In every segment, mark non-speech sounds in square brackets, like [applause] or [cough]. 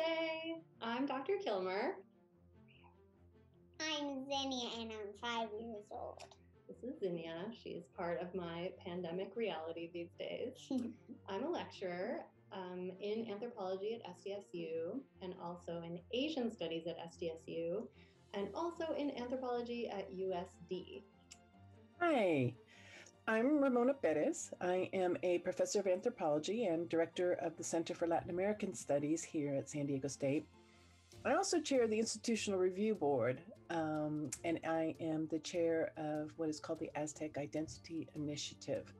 birthday! I'm Dr. Killmer. I'm Zinnia and I'm five years old. This is Zinnia. She is part of my pandemic reality these days. [laughs] I'm a lecturer um, in anthropology at SDSU and also in Asian studies at SDSU and also in anthropology at USD. Hi, I'm Ramona Perez. I am a professor of anthropology and director of the Center for Latin American Studies here at San Diego State. I also chair the Institutional Review Board, um, and I am the chair of what is called the Aztec Identity Initiative.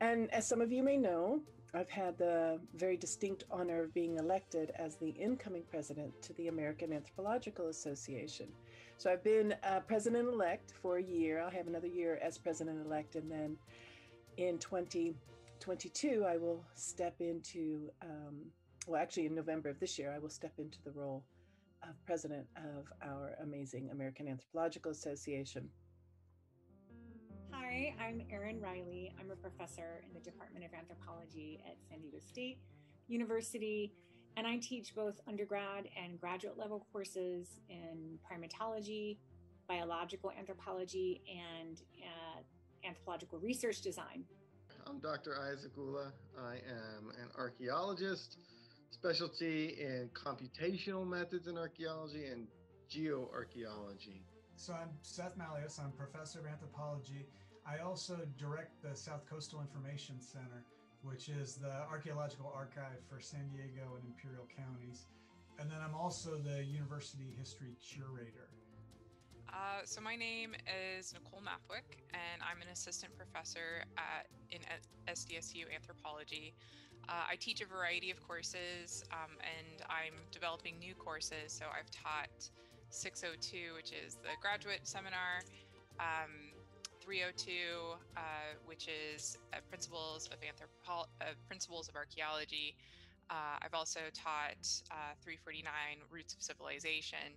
And as some of you may know, I've had the very distinct honor of being elected as the incoming president to the American Anthropological Association. So I've been uh, president elect for a year. I'll have another year as president elect, and then in 2022, I will step into, um, well, actually, in November of this year, I will step into the role of president of our amazing American Anthropological Association. Hi, I'm Erin Riley. I'm a professor in the Department of Anthropology at San Diego State University, and I teach both undergrad and graduate level courses in primatology, biological anthropology, and uh, anthropological research design. I'm Dr. Isaac Ullah. I am an archaeologist, specialty in computational methods in archaeology and geoarchaeology. So I'm Seth Mallios. I'm professor of anthropology. I also direct the South Coastal Information Center, which is the archaeological archive for San Diego and Imperial counties. And then I'm also the university history curator. Uh, so my name is Nicole Mathwich, and I'm an assistant professor at in SDSU anthropology. Uh, I teach a variety of courses, um, and I'm developing new courses. So I've taught 602, which is the graduate seminar, um, 302, uh, which is uh, principles of anthropo- uh, principles of archaeology. Uh, I've also taught uh, 349 roots of civilization.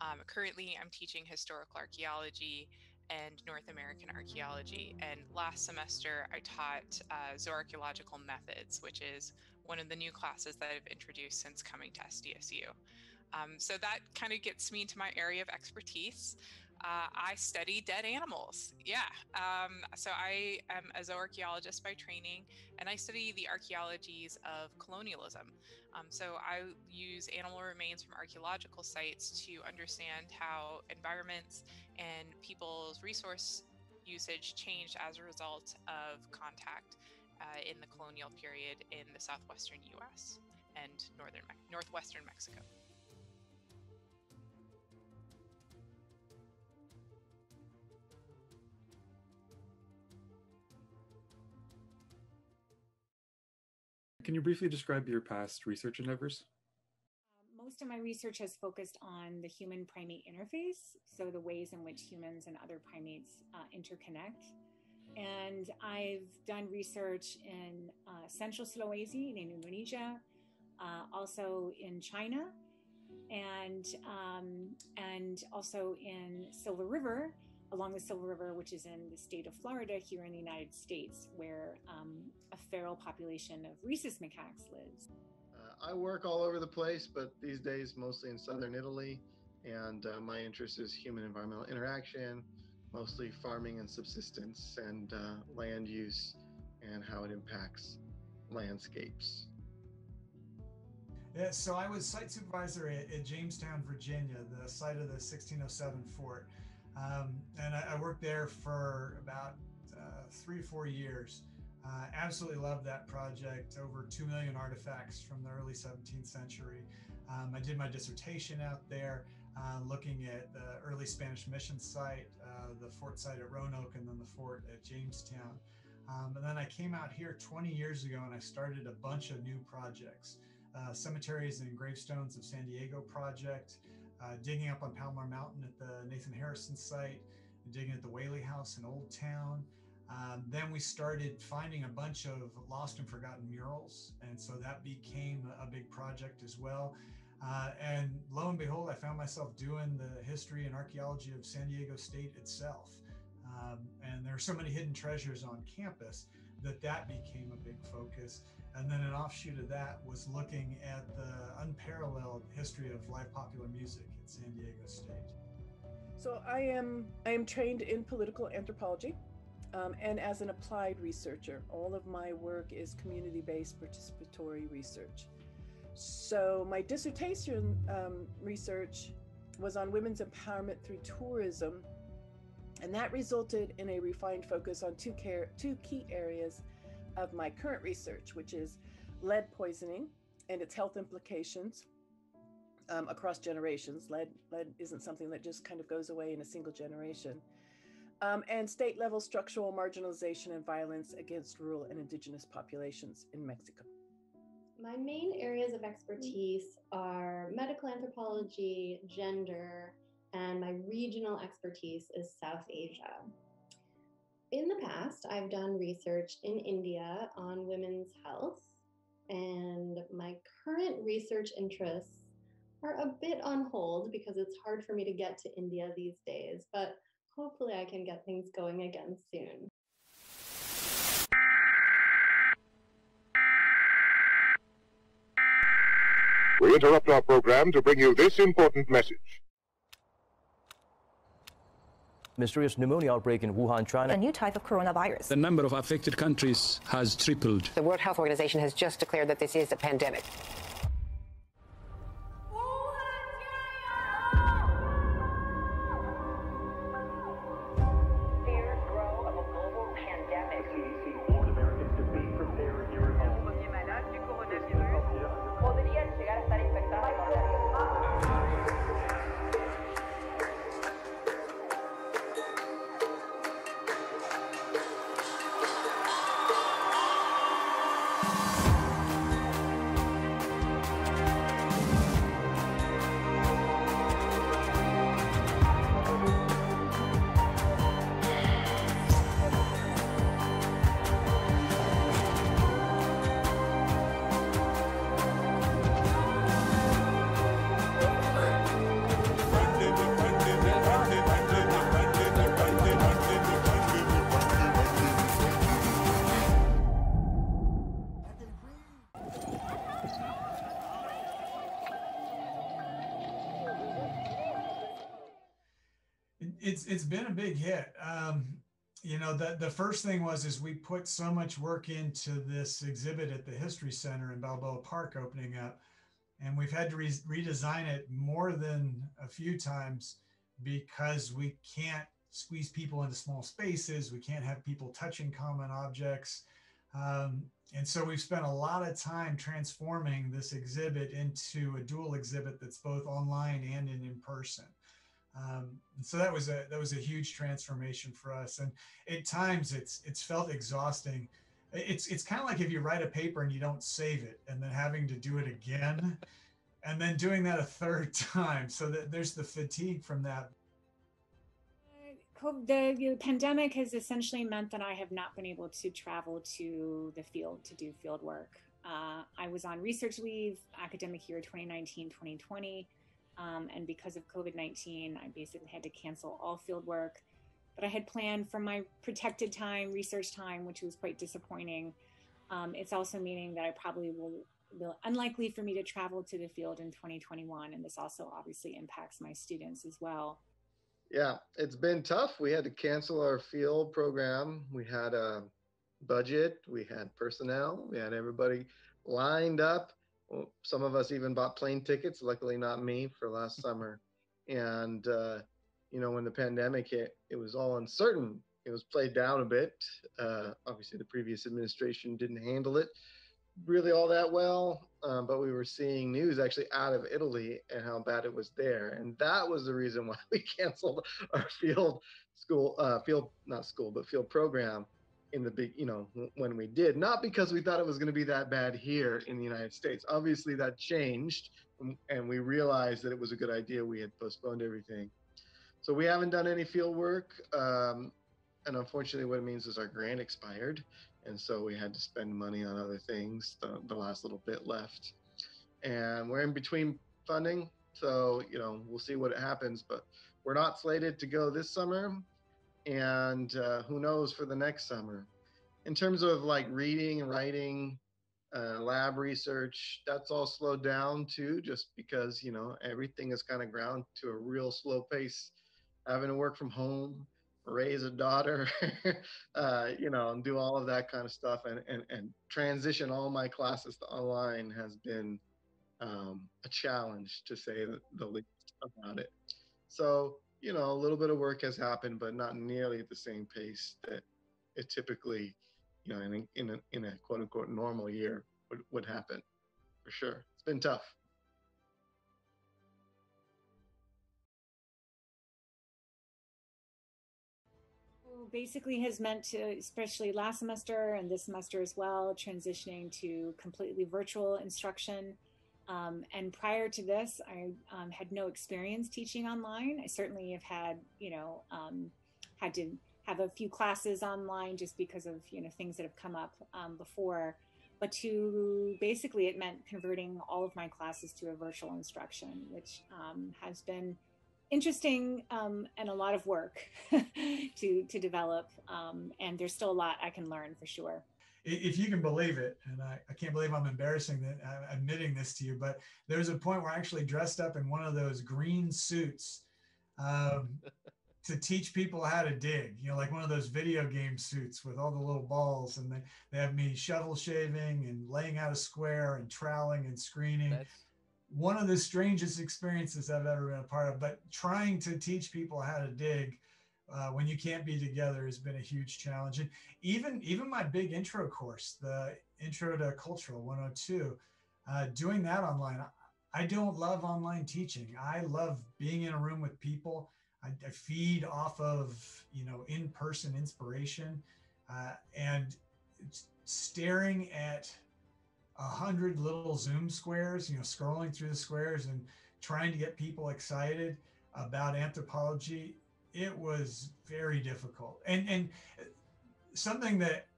Um, currently, I'm teaching historical archaeology and North American archaeology. And last semester, I taught uh, zooarchaeological methods, which is one of the new classes that I've introduced since coming to SDSU. Um, so that kind of gets me into my area of expertise. Uh, I study dead animals. Yeah. Um, so I am a zooarchaeologist by training, and I study the archaeologies of colonialism. Um, so I use animal remains from archaeological sites to understand how environments and people's resource usage changed as a result of contact uh, in the colonial period in the southwestern U.S. and northern northwestern Mexico. Can you briefly describe your past research endeavors? Most of my research has focused on the human primate interface, so the ways in which humans and other primates uh, interconnect. And I've done research in uh, Central Sulawesi in Indonesia, uh, also in China, and um, and also in Silver River, along the Silver River, which is in the state of Florida here in the United States, where um, a feral population of rhesus macaques lives. Uh, I work all over the place, but these days mostly in southern Italy, and uh, my interest is human environmental interaction, mostly farming and subsistence, and uh, land use and how it impacts landscapes. Yeah, so I was site supervisor at, at Jamestown, Virginia, the site of the 1607 fort. Um, and I, I, worked there for about uh, three four years. Uh, absolutely loved that project. Over 2 million artifacts from the early 17th century. Um, I did my dissertation out there uh, looking at the early Spanish mission site, uh, the fort site at Roanoke, and then the fort at Jamestown. Um, and then I came out here 20 years ago and I started a bunch of new projects. Uh, cemeteries and gravestones of San Diego project, uh, digging up on Palomar Mountain at the Nathan Harrison site, digging at the Whaley House in Old Town. Um, then we started finding a bunch of lost and forgotten murals. And so that became a big project as well. Uh, and lo and behold, I found myself doing the history and archaeology of San Diego State itself. Um, and there are so many hidden treasures on campus that that became a big focus. And then an offshoot of that was looking at the unparalleled history of live popular music at San Diego State. So I am I am trained in political anthropology, um, and as an applied researcher, all of my work is community-based participatory research. So my dissertation um, research was on women's empowerment through tourism, and that resulted in a refined focus on two care two key areas of my current research, which is lead poisoning and its health implications um, across generations. Lead, lead isn't something that just kind of goes away in a single generation. Um, and state level structural marginalization and violence against rural and indigenous populations in Mexico. My main areas of expertise are medical anthropology, gender, and my regional expertise is South Asia. In the past, I've done research in India on women's health, and my current research interests are a bit on hold because it's hard for me to get to India these days, but hopefully I can get things going again soon. We interrupt our program to bring you this important message. Mysterious pneumonia outbreak in Wuhan, China. A new type of coronavirus. The number of affected countries has tripled. The World Health Organization has just declared that this is a pandemic. It's been a big hit. Um, you know, the the first thing was is we put so much work into this exhibit at the History Center in Balboa Park opening up, and we've had to re- redesign it more than a few times because we can't squeeze people into small spaces. We can't have people touching common objects. Um, and so we've spent a lot of time transforming this exhibit into a dual exhibit that's both online and in, in person. Um, so that was a that was a huge transformation for us, and at times it's it's felt exhausting. It's it's kind of like if you write a paper and you don't save it, and then having to do it again, and then doing that a third [laughs] time. So that there's the fatigue from that. The, the pandemic has essentially meant that I have not been able to travel to the field to do field work. Uh, I was on research leave academic year 2019 2020 um, and because of COVID 19, I basically had to cancel all field work that I had planned for my protected time, research time, which was quite disappointing. Um, it's also meaning that I probably will, will unlikely for me to travel to the field in 2021. And this also obviously impacts my students as well. Yeah, it's been tough. We had to cancel our field program. We had a budget, we had personnel, we had everybody lined up well, some of us even bought plane tickets. Luckily, not me for last [laughs] summer. And uh, you know, when the pandemic hit, it was all uncertain. It was played down a bit. Uh, obviously, the previous administration didn't handle it really all that well. Um, but we were seeing news actually out of Italy and how bad it was there, and that was the reason why [laughs] we canceled our field school, uh, field not school, but field program in the big, you know, when we did, not because we thought it was going to be that bad here in the United States. Obviously, that changed, and we realized that it was a good idea. We had postponed everything, so we haven't done any field work. Um, and unfortunately, what it means is our grant expired, and so we had to spend money on other things. The, the last little bit left, and we're in between funding, so you know we'll see what happens. But we're not slated to go this summer and uh, who knows for the next summer. in terms of like reading writing, uh, lab research, that's all slowed down too, just because, you know, everything is kind of ground to a real slow pace. Having to work from home, raise a daughter, [laughs] uh, you know, and do all of that kind of stuff and, and, and transition all my classes to online has been um, a challenge to say the least about it. So, you know, a little bit of work has happened, but not nearly at the same pace that it typically, you know, in a, in a, in a quote unquote normal year would, would happen for sure. It's been tough. basically has meant to, especially last semester and this semester as well, transitioning to completely virtual instruction. Um, and prior to this, I um, had no experience teaching online. I certainly have had, you know, um, had to have a few classes online just because of, you know, things that have come up um, before. But to basically, it meant converting all of my classes to a virtual instruction, which um, has been interesting um, and a lot of work [laughs] to to develop. and there's still a lot I can learn for sure if you can believe it, and I, I can't believe I'm embarrassing that I'm uh, admitting this to you, but there's a point where I actually dressed up in one of those green suits um, [laughs] to teach people how to dig, you know, like one of those video game suits with all the little balls. And they, they have me shovel shaving and laying out a square and troweling and screening. That's... One of the strangest experiences I've ever been a part of, but trying to teach people how to dig uh, when you can't be together has been a huge challenge. And even even my big intro course, the Intro to Cultural 102, uh, doing that online. I don't love online teaching. I love being in a room with people. I, I feed off of you know in-person inspiration uh, and staring at a hundred little Zoom squares. You know, scrolling through the squares and trying to get people excited about anthropology it was very difficult. And and something that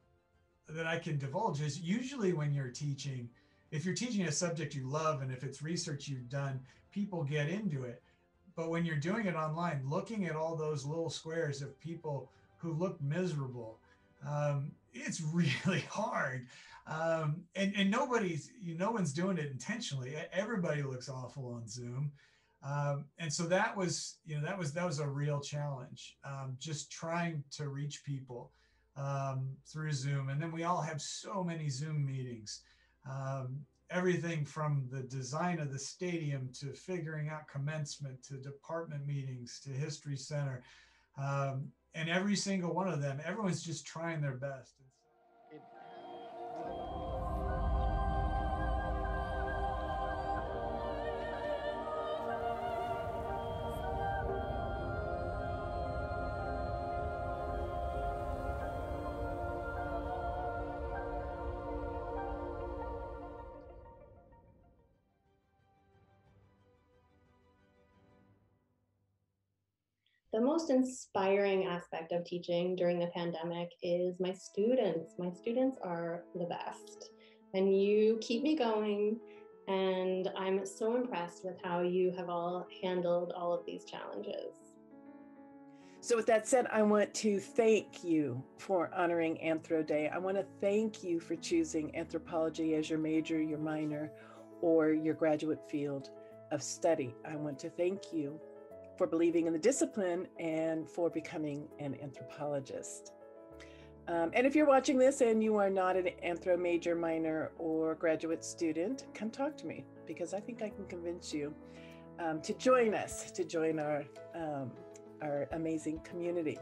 that I can divulge is usually when you're teaching, if you're teaching a subject you love and if it's research you've done, people get into it. But when you're doing it online, looking at all those little squares of people who look miserable, um, it's [laughs] really hard. Um, and, and nobody's, you, no one's doing it intentionally. Everybody looks awful on Zoom. Um, and so that was, you know, that was that was a real challenge. Um, just trying to reach people um, through Zoom, and then we all have so many Zoom meetings. Um, everything from the design of the stadium to figuring out commencement to department meetings to history center, um, and every single one of them, everyone's just trying their best. The most inspiring aspect of teaching during the pandemic is my students. My students are the best, and you keep me going. And I'm so impressed with how you have all handled all of these challenges. So, with that said, I want to thank you for honoring Anthro Day. I want to thank you for choosing anthropology as your major, your minor, or your graduate field of study. I want to thank you for believing in the discipline and for becoming an anthropologist. Um, and if you're watching this and you are not an anthro major, minor, or graduate student, come talk to me because I think I can convince you um, to join us, to join our, um, our amazing community.